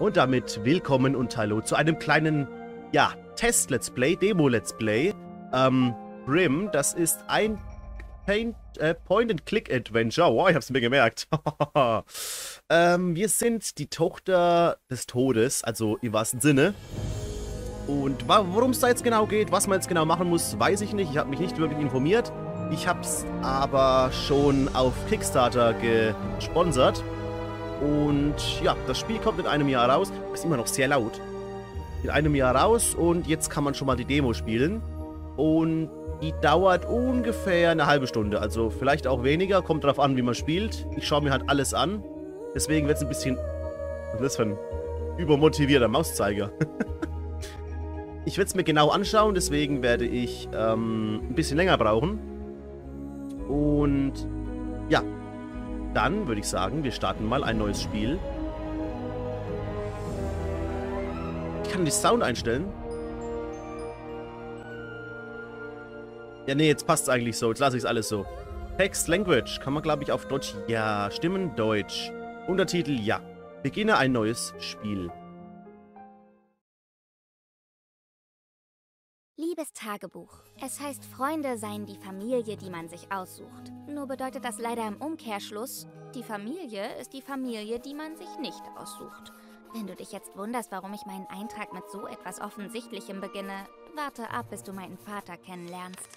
Und damit willkommen und hallo zu einem kleinen, ja, Test-Let's Play, Demo-Let's Play. Ähm, Brim, das ist ein äh, Point-and-Click-Adventure. Wow, ich hab's mir gemerkt. ähm, wir sind die Tochter des Todes, also im wahrsten Sinne. Und worum es da jetzt genau geht, was man jetzt genau machen muss, weiß ich nicht. Ich habe mich nicht wirklich informiert. Ich habe es aber schon auf Kickstarter gesponsert. Und ja, das Spiel kommt in einem Jahr raus. Ist immer noch sehr laut. In einem Jahr raus und jetzt kann man schon mal die Demo spielen. Und die dauert ungefähr eine halbe Stunde. Also vielleicht auch weniger, kommt drauf an, wie man spielt. Ich schaue mir halt alles an. Deswegen wird es ein bisschen... Was ist das für ein übermotivierter Mauszeiger? ich werde es mir genau anschauen, deswegen werde ich ähm, ein bisschen länger brauchen. Und ja, dann würde ich sagen, wir starten mal ein neues Spiel. Ich kann die Sound einstellen. Ja, nee, jetzt passt es eigentlich so. Jetzt lasse ich es alles so. Text, Language. Kann man, glaube ich, auf Deutsch. Ja. Stimmen, Deutsch. Untertitel, ja. Beginne ein neues Spiel. Tagebuch. Es heißt, Freunde seien die Familie, die man sich aussucht. Nur bedeutet das leider im Umkehrschluss, die Familie ist die Familie, die man sich nicht aussucht. Wenn du dich jetzt wunderst, warum ich meinen Eintrag mit so etwas Offensichtlichem beginne, warte ab, bis du meinen Vater kennenlernst.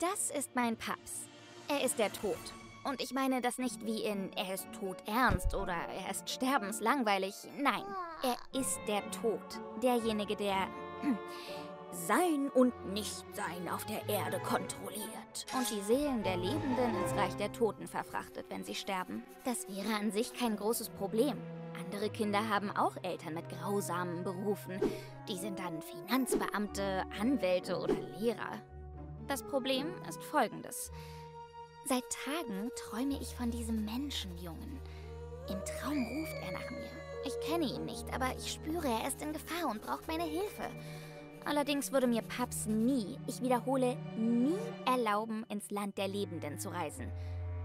Das ist mein Paps. Er ist der Tod. Und ich meine das nicht wie in er ist tot ernst oder er ist sterbenslangweilig. Nein, er ist der Tod. Derjenige, der sein und Nichtsein auf der Erde kontrolliert und die Seelen der Lebenden ins Reich der Toten verfrachtet, wenn sie sterben. Das wäre an sich kein großes Problem. Andere Kinder haben auch Eltern mit grausamen Berufen. Die sind dann Finanzbeamte, Anwälte oder Lehrer. Das Problem ist folgendes. Seit Tagen träume ich von diesem Menschenjungen. Im Traum ruft er nach mir. Ich kenne ihn nicht, aber ich spüre, er ist in Gefahr und braucht meine Hilfe. Allerdings würde mir Paps nie, ich wiederhole, nie erlauben, ins Land der Lebenden zu reisen.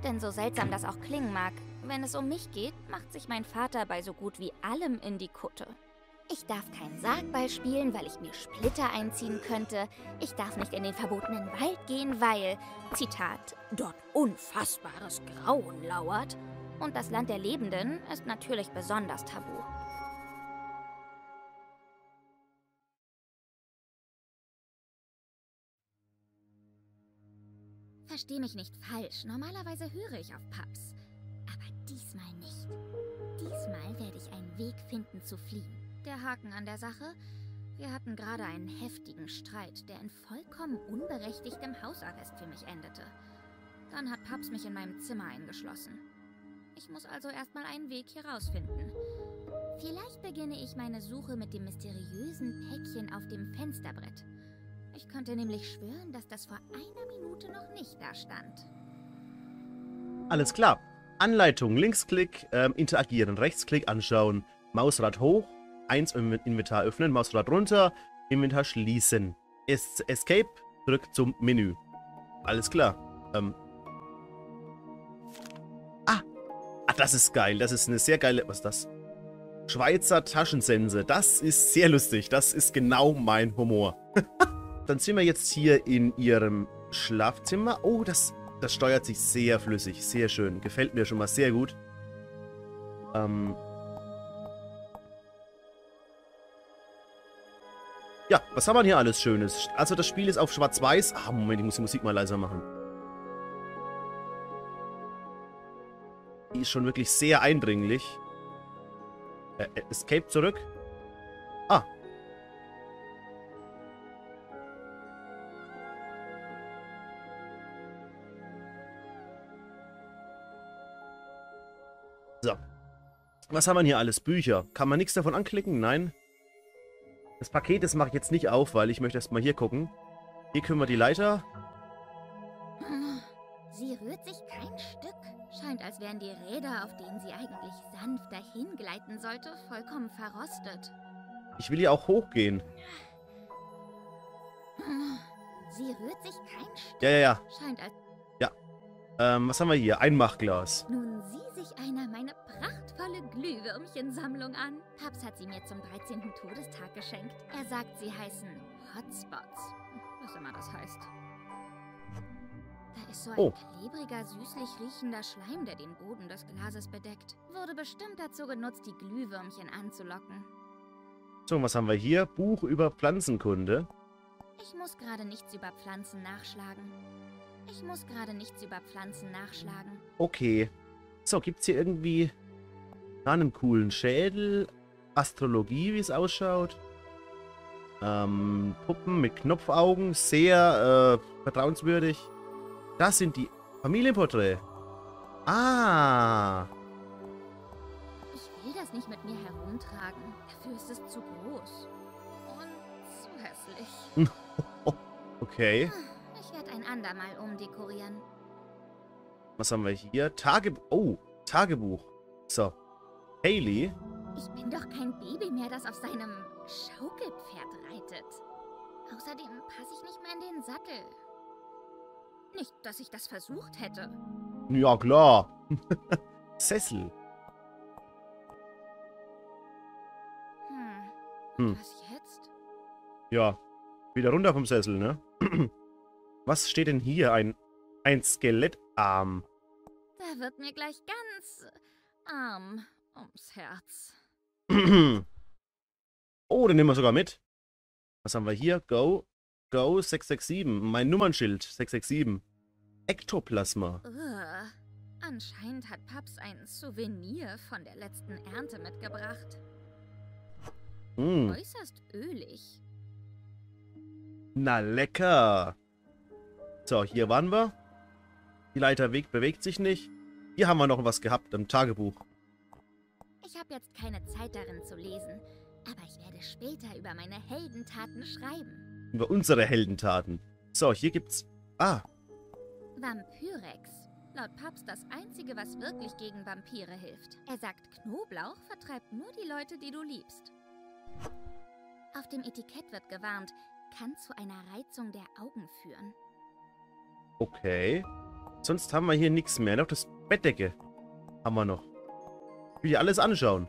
Denn so seltsam das auch klingen mag, wenn es um mich geht, macht sich mein Vater bei so gut wie allem in die Kutte. Ich darf kein Sargball spielen, weil ich mir Splitter einziehen könnte. Ich darf nicht in den verbotenen Wald gehen, weil, Zitat, dort unfassbares Grauen lauert. Und das Land der Lebenden ist natürlich besonders tabu. Versteh mich nicht falsch. Normalerweise höre ich auf Pubs. Aber diesmal nicht. Diesmal werde ich einen Weg finden zu fliehen. Der Haken an der Sache? Wir hatten gerade einen heftigen Streit, der in vollkommen unberechtigtem Hausarrest für mich endete. Dann hat Paps mich in meinem Zimmer eingeschlossen. Ich muss also erstmal einen Weg hier rausfinden. Vielleicht beginne ich meine Suche mit dem mysteriösen Päckchen auf dem Fensterbrett. Ich könnte nämlich schwören, dass das vor einer Minute noch nicht da stand. Alles klar. Anleitung, Linksklick, ähm, interagieren, Rechtsklick anschauen, Mausrad hoch, 1 im Inventar öffnen, Mausrad runter, Inventar schließen. Es Escape, zurück zum Menü. Alles klar. Ähm. Ah. Ah, das ist geil. Das ist eine sehr geile... Was ist das? Schweizer Taschensense. Das ist sehr lustig. Das ist genau mein Humor. Dann sind wir jetzt hier in ihrem Schlafzimmer. Oh, das, das steuert sich sehr flüssig. Sehr schön. Gefällt mir schon mal sehr gut. Ähm. Ja, was haben wir hier alles Schönes? Also das Spiel ist auf schwarz-weiß. Ah, Moment, ich muss die Musik mal leiser machen. Die ist schon wirklich sehr eindringlich. Äh, Escape zurück. Was haben wir hier alles? Bücher. Kann man nichts davon anklicken? Nein. Das Paket, das mache ich jetzt nicht auf, weil ich möchte erstmal hier gucken. Hier können wir die Leiter. Sie rührt sich kein Stück. Scheint, als wären die Räder, auf denen sie eigentlich sanft dahin gleiten sollte, vollkommen verrostet. Ich will hier auch hochgehen. Sie rührt sich kein Stück. Ja, ja, ja. Scheint, als ja. Ähm, was haben wir hier? Einmachglas. Nun sieh sich einer meine Pracht wundervolle Glühwürmchensammlung an. Paps hat sie mir zum 13. Todestag geschenkt. Er sagt, sie heißen Hotspots. Was immer das heißt. Da ist so ein Oh. klebriger, süßlich riechender Schleim, der den Boden des Glases bedeckt. Wurde bestimmt dazu genutzt, die Glühwürmchen anzulocken. So, was haben wir hier? Buch über Pflanzenkunde. Ich muss gerade nichts über Pflanzen nachschlagen. Ich muss gerade nichts über Pflanzen nachschlagen. Okay. So, gibt's hier irgendwie na, einen coolen Schädel? Astrologie, wie es ausschaut? Ähm, Puppen mit Knopfaugen, sehr äh, vertrauenswürdig. Das sind die Familienporträts. Ah. Ich will das nicht mit mir herumtragen. Dafür ist es zu groß. Und zu hässlich. Okay. Ich werde ein andermal umdekorieren. Was haben wir hier? Tagebuch. Oh, Tagebuch. So. Haley. Ich bin doch kein Baby mehr, das auf seinem Schaukelpferd reitet. Außerdem passe ich nicht mehr in den Sattel. Nicht, dass ich das versucht hätte. Ja, klar. Sessel. Hm. Hm. Was jetzt? Ja. Wieder runter vom Sessel, ne? Was steht denn hier? Ein, ein Skelettarm. Da wird mir gleich ganz arm ums Herz. oh, den nehmen wir sogar mit. Was haben wir hier? Go. Go 667. Mein Nummernschild 667. Ektoplasma. Ugh. Anscheinend hat Paps ein Souvenir von der letzten Ernte mitgebracht. Mm. Äußerst ölig. Na lecker. So, hier waren wir. Die Leiterweg bewegt sich nicht. Hier haben wir noch was gehabt im Tagebuch. Ich habe jetzt keine Zeit darin zu lesen, aber ich werde später über meine Heldentaten schreiben. Über unsere Heldentaten. So, hier gibt's... Ah, Vampyrex. Laut Paps das einzige, was wirklich gegen Vampire hilft. Er sagt, Knoblauch vertreibt nur die Leute, die du liebst. Auf dem Etikett wird gewarnt, kann zu einer Reizung der Augen führen. okay. Sonst haben wir hier nichts mehr. Noch das Bettdecke haben wir noch. Ich will dir alles anschauen.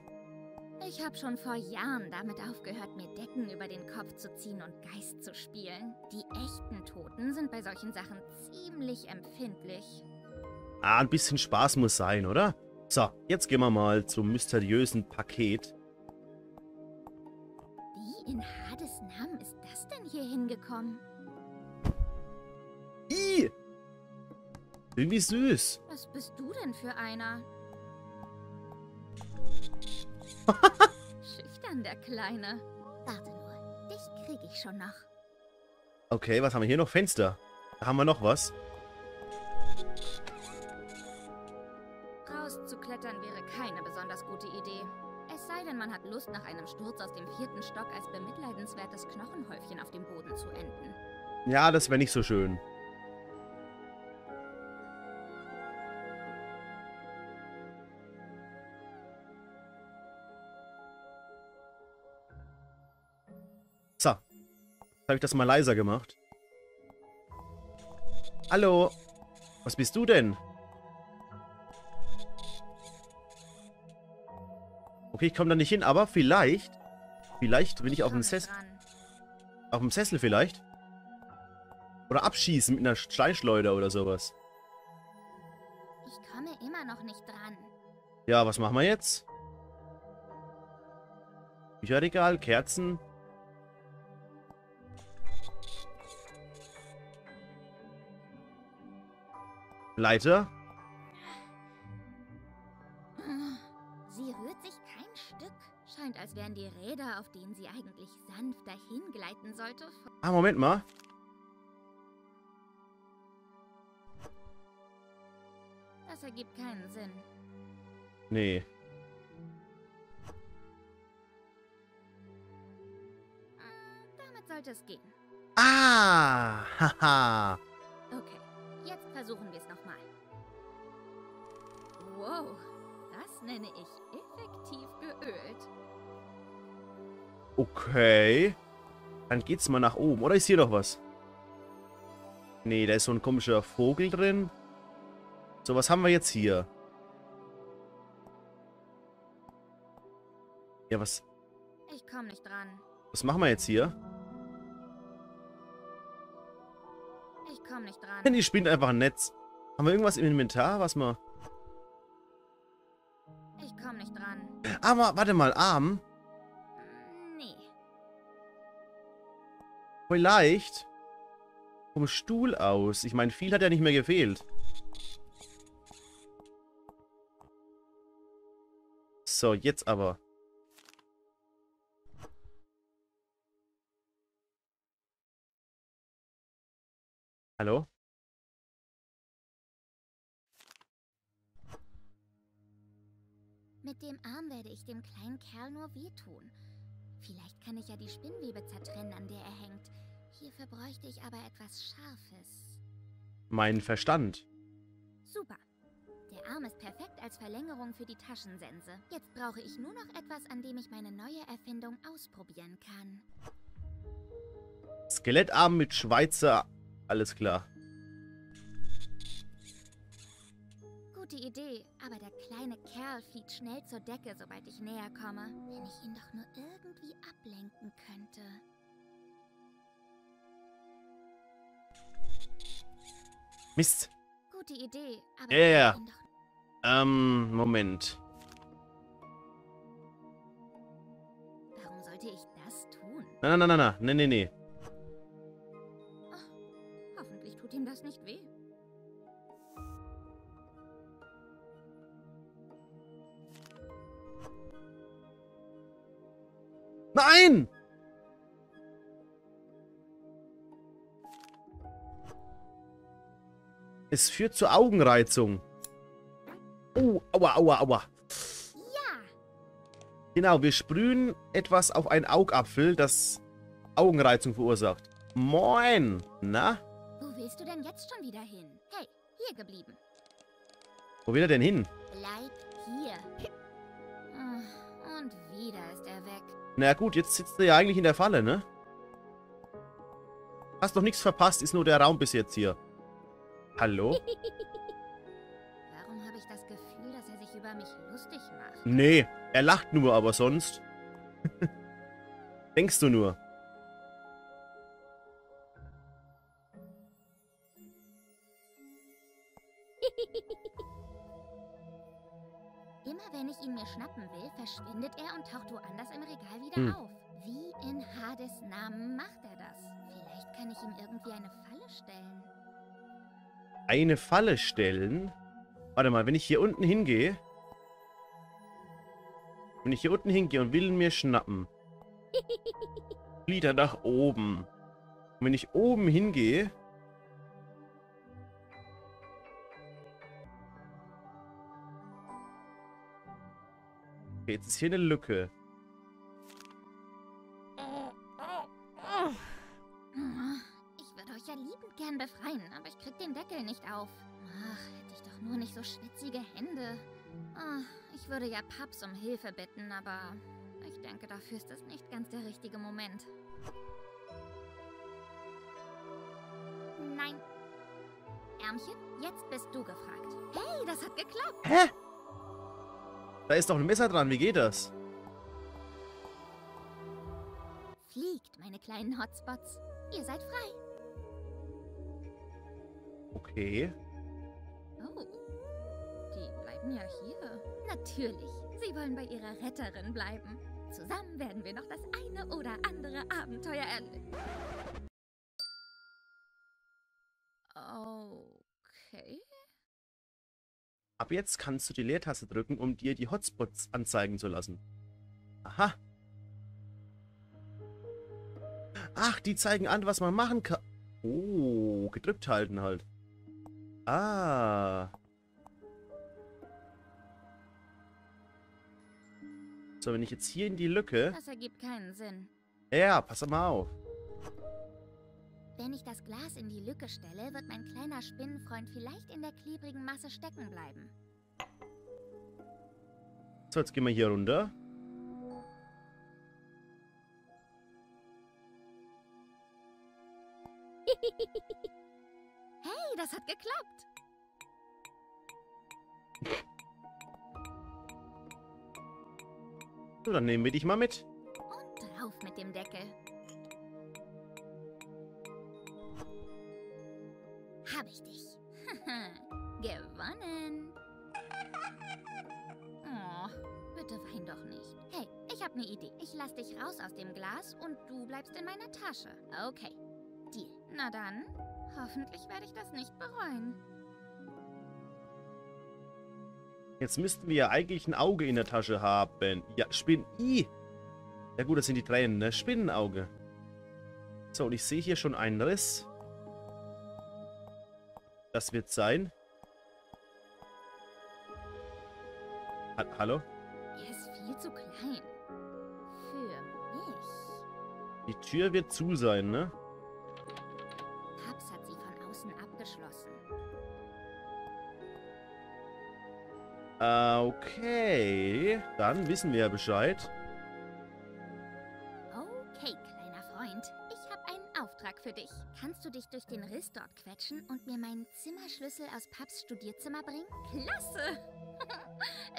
Ich habe schon vor Jahren damit aufgehört, mir Decken über den Kopf zu ziehen und Geist zu spielen. Die echten Toten sind bei solchen Sachen ziemlich empfindlich. Ah, ein bisschen Spaß muss sein, oder? So, jetzt gehen wir mal zum mysteriösen Paket. Wie in Hades Namen ist das denn hier hingekommen? Ih! Irgendwie süß. Was bist du denn für einer? Schüchtern, der Kleine. Warte nur, dich krieg ich schon noch. Okay, was haben wir hier noch? Fenster. Da haben wir noch was. Rauszuklettern wäre keine besonders gute Idee. Es sei denn, man hat Lust, nach einem Sturz aus dem vierten Stock als bemitleidenswertes Knochenhäufchen auf dem Boden zu enden. Ja, das wäre nicht so schön. Habe ich das mal leiser gemacht. Hallo. Was bist du denn? Okay, ich komme da nicht hin, aber vielleicht... Vielleicht bin ich auf dem Sessel... Auf dem Sessel vielleicht? Oder abschießen mit einer Steinschleuder oder sowas. Ich komme immer noch nicht dran. Ja, was machen wir jetzt? Bücherregal, Kerzen. Leiter. Sie rührt sich kein Stück. Scheint, als wären die Räder, auf denen sie eigentlich sanft dahin gleiten sollte, Ah, Moment mal. Das ergibt keinen Sinn. Nee. Hm, damit sollte es gehen. Ah, haha. Wow, das nenne ich effektiv geölt. Okay. Dann geht's mal nach oben. Oder ist hier noch was? Nee, da ist so ein komischer Vogel drin. So, was haben wir jetzt hier? Ja, was, Ich komm nicht dran. was machen wir jetzt hier? Ich komm nicht dran. Die spinnt einfach ein Netz. Haben wir irgendwas im Inventar, was wir... Komm nicht dran. Aber, warte mal, Arm. Nee. Vielleicht vom Stuhl aus. Ich meine, viel hat ja nicht mehr gefehlt. So, jetzt aber. Hallo? Mit dem Arm werde ich dem kleinen Kerl nur wehtun. Vielleicht kann ich ja die Spinnwebe zertrennen, an der er hängt. Hierfür bräuchte ich aber etwas Scharfes. Mein Verstand. Super. Der Arm ist perfekt als Verlängerung für die Taschensense. Jetzt brauche ich nur noch etwas, an dem ich meine neue Erfindung ausprobieren kann. Skelettarm mit Schweizer. Alles klar. Idee, aber der kleine Kerl flieht schnell zur Decke, sobald ich näher komme. Wenn ich ihn doch nur irgendwie ablenken könnte. Mist. Gute Idee, aber Ja, ja, ja. Ähm, Moment. Warum sollte ich das tun? Na, na, na, na, na. Nee, nee, Nein! Es führt zur Augenreizung. Oh, aua, aua, aua. Ja! Genau, wir sprühen etwas auf einen Augapfel, das Augenreizung verursacht. Moin! Na? Wo willst du denn jetzt schon wieder hin? Hey, hier geblieben. Wo will er denn hin? Bleib hier. Und wieder ist er weg. Na gut, jetzt sitzt er ja eigentlich in der Falle, ne? Hast doch nichts verpasst, ist nur der Raum bis jetzt hier. Hallo? Warum habe ich das Gefühl, dass er sich über mich lustig macht? Nee, er lacht nur, aber sonst. Denkst du nur? Wenn ich ihn mir schnappen will, verschwindet er und taucht woanders im Regal wieder Hm. auf. Wie in Hades Namen macht er das? Vielleicht kann ich ihm irgendwie eine Falle stellen. Eine Falle stellen? Warte mal, wenn ich hier unten hingehe. Wenn ich hier unten hingehe und will ihn mir schnappen. Flieht er nach oben. Und wenn ich oben hingehe. Okay, jetzt ist hier eine Lücke. Ich würde euch ja liebend gern befreien, aber ich krieg den Deckel nicht auf. Ach, hätte ich doch nur nicht so schwitzige Hände. Ah, ich würde ja Paps um Hilfe bitten, aber ich denke, dafür ist es nicht ganz der richtige Moment. Nein. Ärmchen, jetzt bist du gefragt. Hey, das hat geklappt. Hä? Da ist doch ein Messer dran, wie geht das? Fliegt, meine kleinen Hotspots. Ihr seid frei. Okay. Oh, die bleiben ja hier. Natürlich, sie wollen bei ihrer Retterin bleiben. Zusammen werden wir noch das eine oder andere Abenteuer erleben. Okay. Ab jetzt kannst du die Leertaste drücken, um dir die Hotspots anzeigen zu lassen. Aha. Ach, die zeigen an, was man machen kann. Oh, gedrückt halten halt. Ah. So, wenn ich jetzt hier in die Lücke... Das ergibt keinen Sinn. Ja, pass mal auf. Wenn ich das Glas in die Lücke stelle, wird mein kleiner Spinnenfreund vielleicht in der klebrigen Masse stecken bleiben. So, jetzt gehen wir hier runter. Hey, das hat geklappt. So, dann nehmen wir dich mal mit. Und drauf mit dem Deckel. Hab ich dich. Gewonnen. Oh, bitte wein doch nicht. Hey, ich hab ne Idee. Ich lass dich raus aus dem Glas und du bleibst in meiner Tasche. Okay. Deal. Na dann, hoffentlich werde ich das nicht bereuen. Jetzt müssten wir ja eigentlich ein Auge in der Tasche haben. Ja, Spinnen. I. Ja gut, das sind die Tränen, ne? Spinnenauge. So, und ich sehe hier schon einen Riss. Das wird sein. Ha Hallo? Er ist viel zu klein. Für mich. Die Tür wird zu sein, ne? Paps hat sie von außen abgeschlossen. Äh, okay. Dann wissen wir ja Bescheid. Kannst du dich durch den Riss dort quetschen und mir meinen Zimmerschlüssel aus Paps Studierzimmer bringen? Klasse!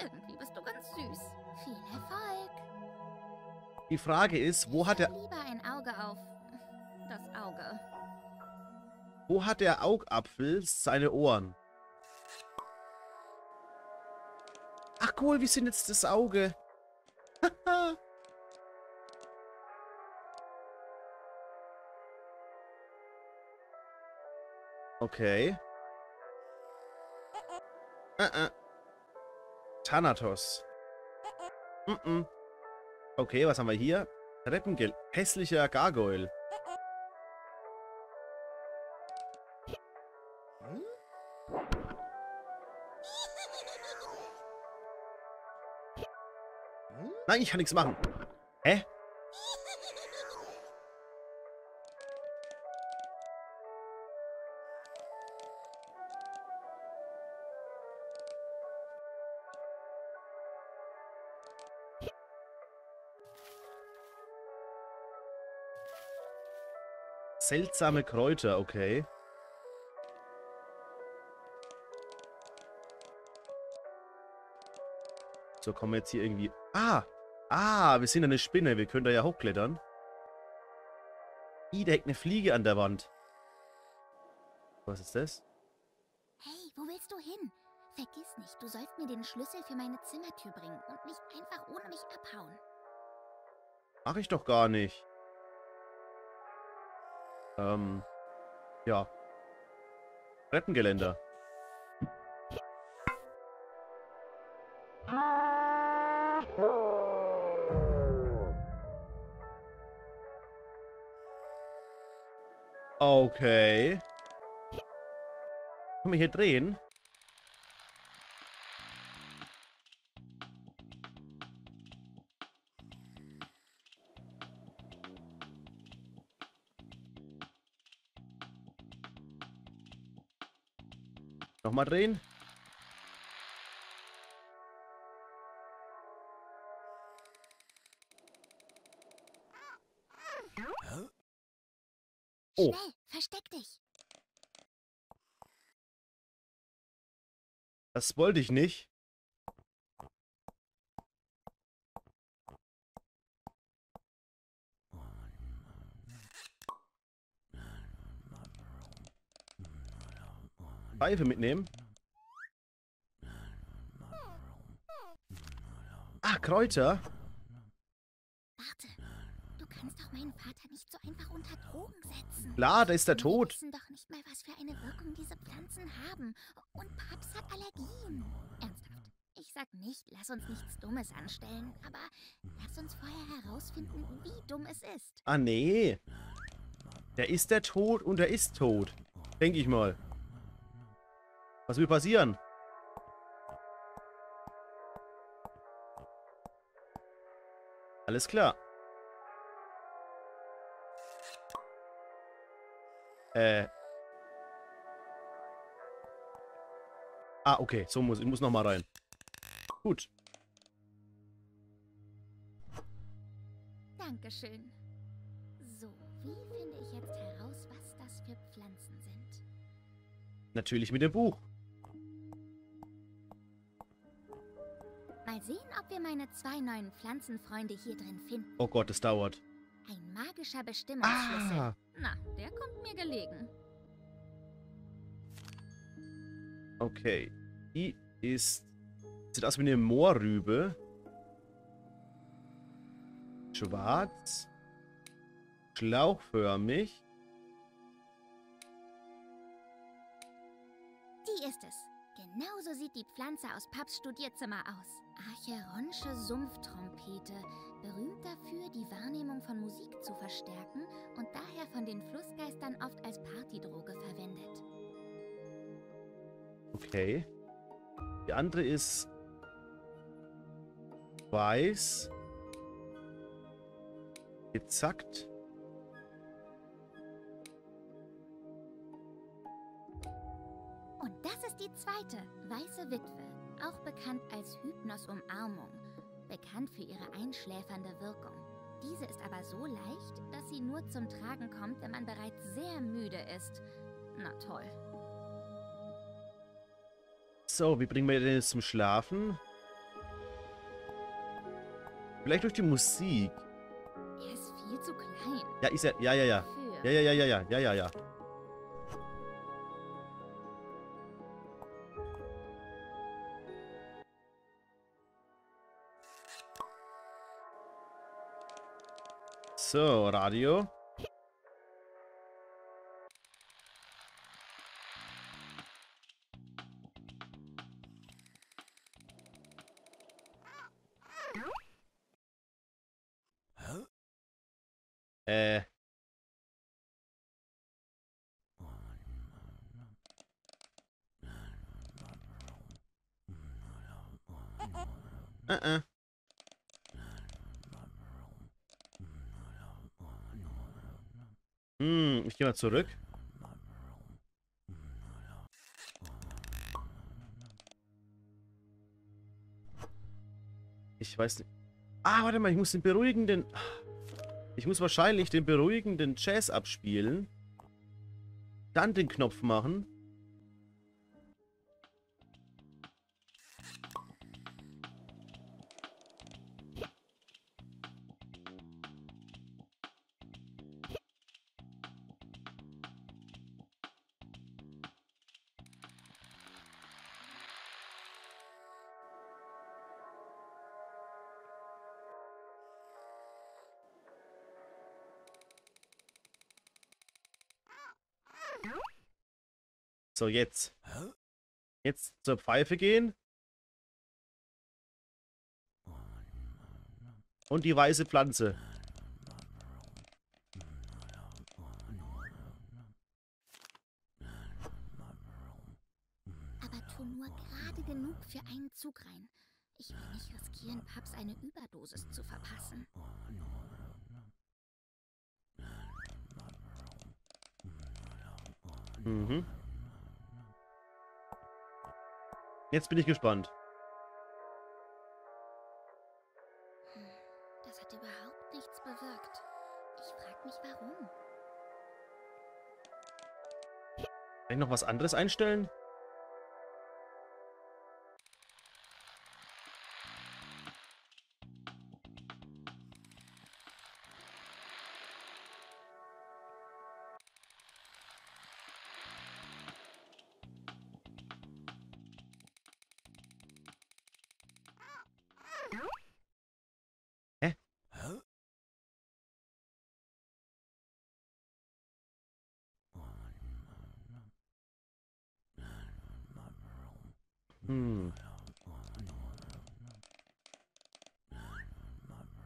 Irgendwie bist du ganz süß. Viel Erfolg. Die Frage ist, wo hat Ich der, hab lieber ein Auge auf das Auge. wo hat der Augapfel seine Ohren? Ach cool, wir sind jetzt das Auge. Okay. Äh, äh. Thanatos. Mm -mm. Okay, was haben wir hier? Treppengel. Hässlicher Gargoyle. Nein, ich kann nichts machen. Hä? Seltsame Kräuter, okay. So, kommen wir jetzt hier irgendwie... Ah! Ah, wir sind eine Spinne. Wir können da ja hochklettern. Ih, da hängt eine Fliege an der Wand. Was ist das? Hey, wo willst du hin? Vergiss nicht, du sollst mir den Schlüssel für meine Zimmertür bringen und nicht einfach ohne mich abhauen. Mach ich doch gar nicht. Ähm, ja. Treppengeländer. Okay. Können wir hier drehen? Nochmal drehen. Oh. Schnell, versteck dich. Das wollte ich nicht. Pfeife mitnehmen. Ah, Kräuter. Warte, du kannst doch meinen Vater nicht so einfach unter Drogen setzen. Klar, da ist der Wir tot. wissen doch nicht mal, was für eine Wirkung diese Pflanzen haben. Und Paps hat Allergien. Ernsthaft. Ich sag nicht, lass uns nichts Dummes anstellen, aber lass uns vorher herausfinden, wie dumm es ist. Ah, nee. Der ist der tot und der ist tot. Denke ich mal. Was will passieren? Alles klar. Äh. Ah, okay. So muss ich muss noch mal rein. Gut. Dankeschön. So, wie finde ich jetzt heraus, was das für Pflanzen sind? Natürlich mit dem Buch. Mal sehen, ob wir meine zwei neuen Pflanzenfreunde hier drin finden. Oh Gott, es dauert. Ein magischer Bestimmungsschlüssel. Ah, Na, der kommt mir gelegen. okay. Die ist... Sieht aus wie eine Moorrübe. Schwarz. Schlauchförmig. Die ist es. Genauso sieht die Pflanze aus Paps Studierzimmer aus. Acheronche Sumpftrompete, berühmt dafür, die Wahrnehmung von Musik zu verstärken und daher von den Flussgeistern oft als Partydroge verwendet. Okay. Die andere ist weiß. Gezackt. Und das ist die zweite, Weiße Witwe, auch bekannt als Hypnos Umarmung, bekannt für ihre einschläfernde Wirkung. Diese ist aber so leicht, dass sie nur zum Tragen kommt, wenn man bereits sehr müde ist. Na toll. So, wie bringen wir den jetzt zum Schlafen? Vielleicht durch die Musik. Er ist viel zu klein. Ja, ist er. Ja, ja, ja. Ja, ja, ja, ja, ja, ja, ja, ja. So, Radio. Zurück. Ich weiß nicht. Ah, warte mal, ich muss den beruhigenden... Ich muss wahrscheinlich den beruhigenden Jazz abspielen. Dann den Knopf machen. So, jetzt. Jetzt zur Pfeife gehen. Und die weiße Pflanze. Aber tu nur gerade genug für einen Zug rein. Ich will nicht riskieren, Paps eine Überdosis zu verpassen. Mhm. Jetzt bin ich gespannt. Das hat überhaupt nichts bewirkt. Ich frag mich warum. Kann ich noch was anderes einstellen?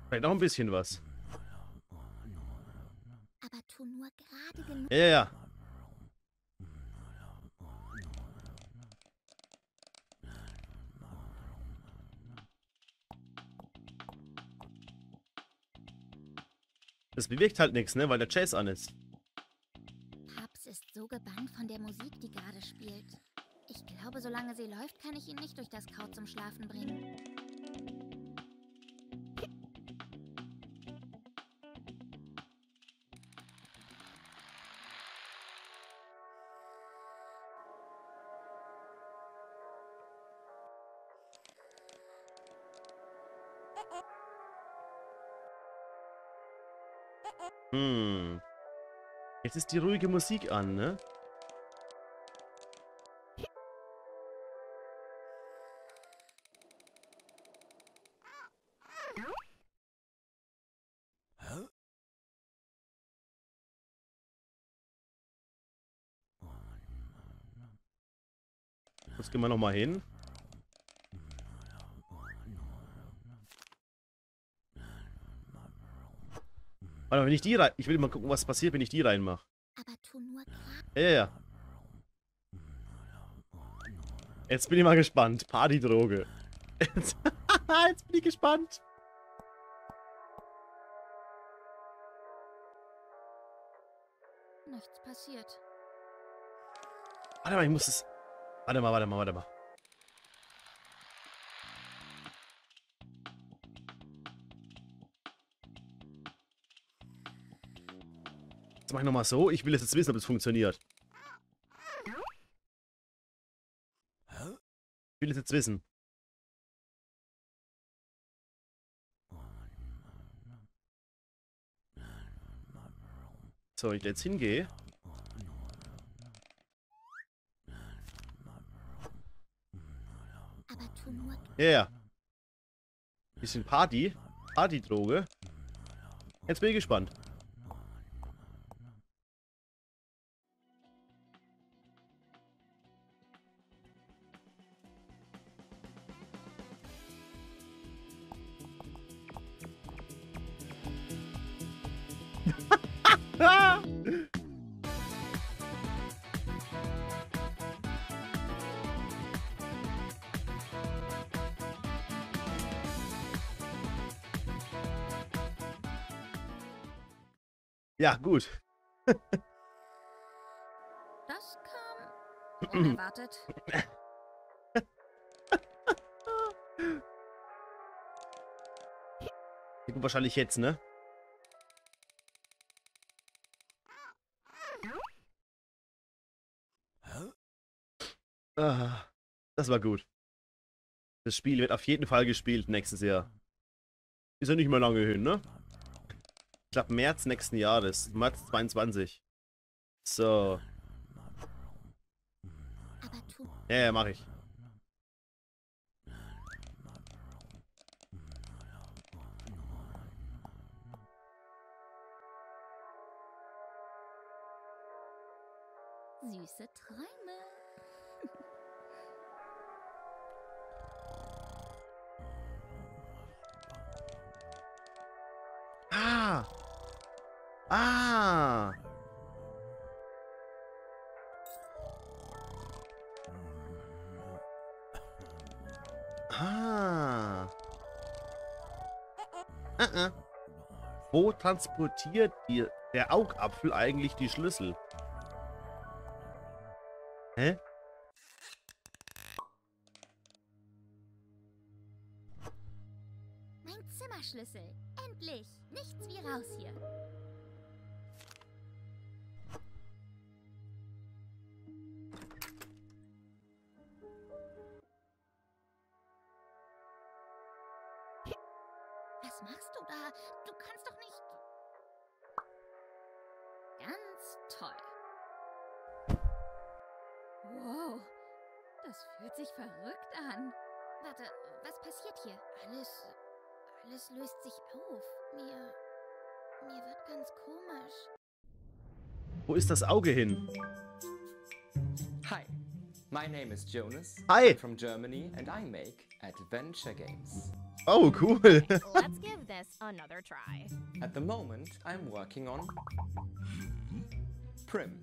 Vielleicht noch ein bisschen was. Aber tu nur gerade genug. Ja, ja. Das bewirkt halt nichts, ne? Weil der Chase an ist. Paps ist so gebannt von der Musik, die gerade spielt. Ich glaube, solange sie läuft, kann ich ihn nicht durch das Kraut zum Schlafen bringen. Hm. Jetzt ist die ruhige Musik an, ne? Jetzt gehen wir nochmal hin. Warte, wenn ich die rein... Ich will mal gucken, was passiert, wenn ich die reinmache. Ja, ja, ja. Jetzt bin ich mal gespannt. Partydroge. Jetzt, Jetzt bin ich gespannt. Nichts passiert. Warte mal, ich muss es... Warte mal, warte mal, warte mal. Jetzt mach ich nochmal so. Ich will jetzt wissen, ob es funktioniert. Ich will es jetzt wissen. So, wenn ich jetzt hingehe. Aber tu nur Ja, ja. Bisschen Party. Partydroge. Jetzt bin ich gespannt. Ja, gut. Das kam unerwartet. Wahrscheinlich jetzt, ne? Ah, das war gut. Das Spiel wird auf jeden Fall gespielt nächstes Jahr. Ist ja nicht mehr lange hin, ne? Ich glaube März nächsten Jahres. März 22. So. Ja, ja, mach ich. süße Träume. Ah! Ah! Ah! Ah, ah. Wo transportiert die, der Augapfel eigentlich die Schlüssel? Hä? Ist das Auge hin? Hi, my name is Jonas. Hi. I'm from Germany and I make adventure games. Oh, cool. Let's give this another try. At the moment, I'm working on Prim,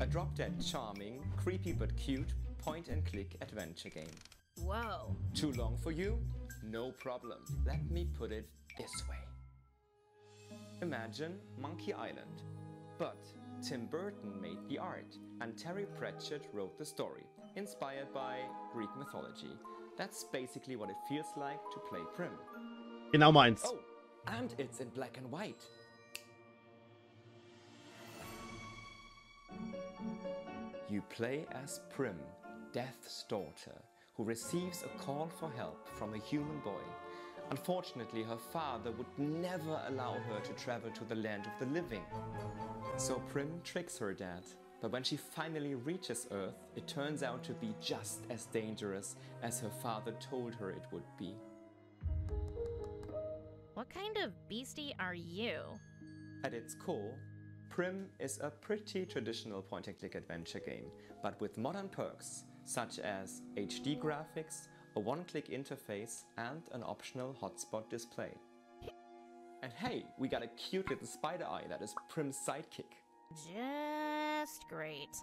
a drop dead charming, creepy but cute point and click adventure game. Whoa. Too long for you? No problem. Let me put it this way. Imagine Monkey Island. But Tim Burton made the art and Terry Pratchett wrote the story, inspired by Greek mythology. That's basically what it feels like to play Prim. genau meins. Oh, and it's in black and white. You play as Prim, Death's daughter, who receives a call for help from a human boy. Unfortunately, her father would never allow her to travel to the land of the living. So Prim tricks her dad, but when she finally reaches Earth, it turns out to be just as dangerous as her father told her it would be. What kind of beastie are you? At its core, Prim is a pretty traditional point and click adventure game, but with modern perks such as HD graphics, a one click interface, and an optional hotspot display. And hey, we got a cute little spider eye that is Prim's sidekick. Just great.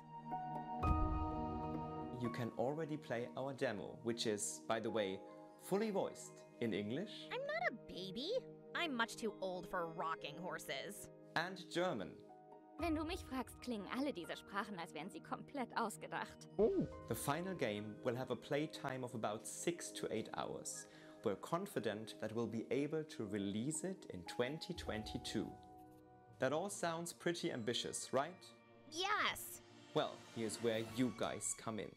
You can already play our demo, which is, by the way, fully voiced in English I'm not a baby. I'm much too old for rocking horses. and German. Wenn du mich fragst, klingen alle diese Sprachen, als wären sie komplett ausgedacht. Oh. The final game will have a playtime of about 6 to 8 hours. We're confident that we'll be able to release it in 2022. That all sounds pretty ambitious, right? Yes! Well, here's where you guys come in.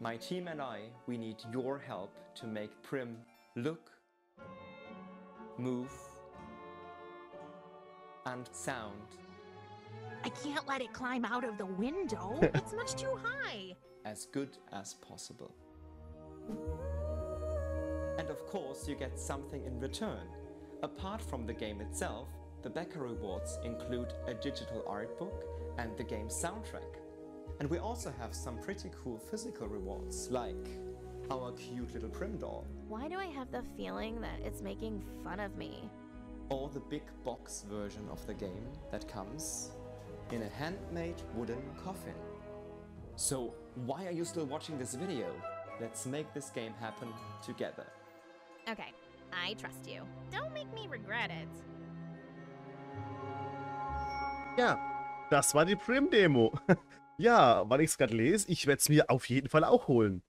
My team and I, we need your help to make Prim look, move, and sound I can't let it climb out of the window. it's much too high. as good as possible. And of course, you get something in return. Apart from the game itself, the Becker rewards include a digital art book and the game's soundtrack. And we also have some pretty cool physical rewards, like our cute little Prim doll, Why do I have the feeling that it's making fun of me? or the big box version of the game that comes in a handmade wooden coffin. So, why are you still watching this video? Let's make this game happen together. Okay, I trust you. Don't make me regret it. Ja, das war die Prim-Demo. ja, weil ich es gerade lese, ich werde es mir auf jeden Fall auch holen.